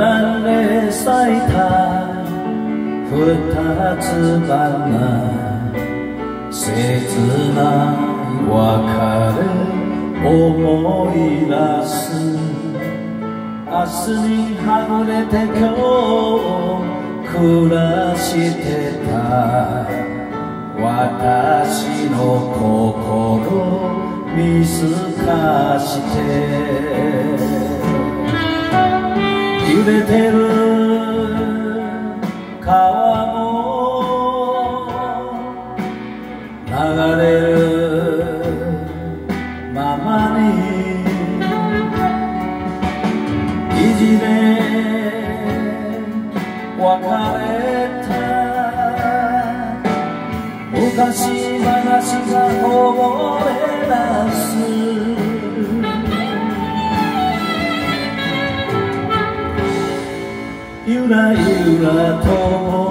並んで咲いた二つ花切ない別れ思い出す明日にはぐれて今日暮らしてた私の心見透かして揺れてる。川も流れる。ままに。意地で別れた。昔話がこぼれ出す。ゆらゆらとる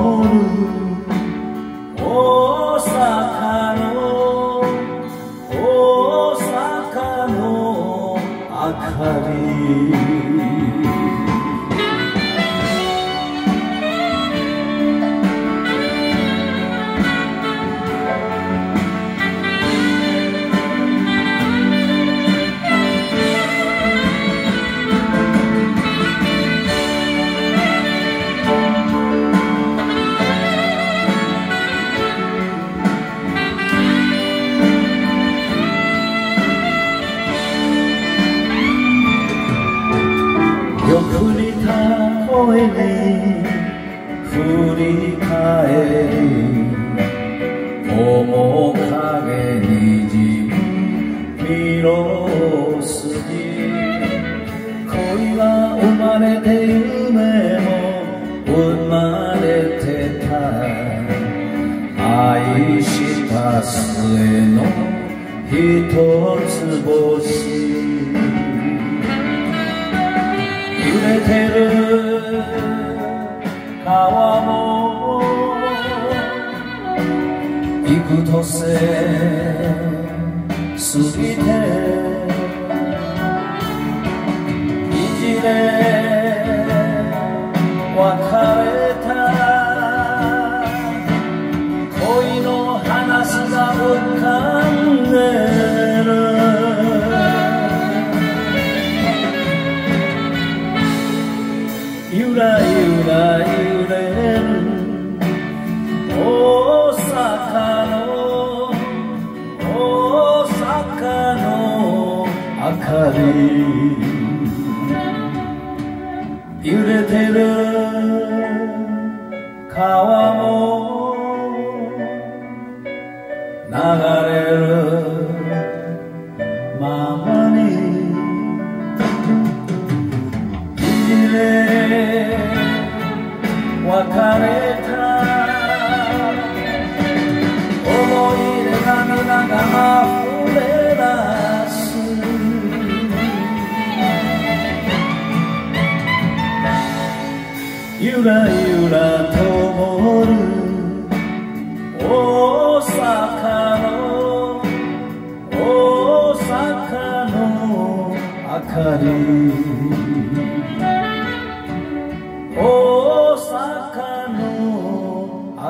声に振り返り面影にじむ見ろすぎ恋は生まれて夢も生まれてた愛した末の一つ星れてる。川も幾年過ぎて。意地でらゆら揺れる大阪の大阪の明かり。揺れてる川。別れた思い出が涙が溢れ出す。ゆらゆらともる大阪の大阪の明かり。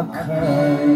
khơi.